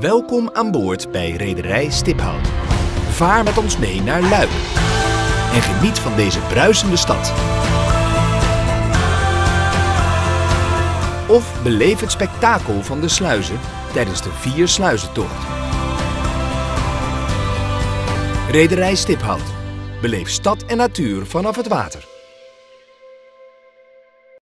Welkom aan boord bij Rederij Stiphout. Vaar met ons mee naar Luik en geniet van deze bruisende stad. Of beleef het spektakel van de sluizen tijdens de vier sluizentocht. Rederij Stiphout. Beleef stad en natuur vanaf het water.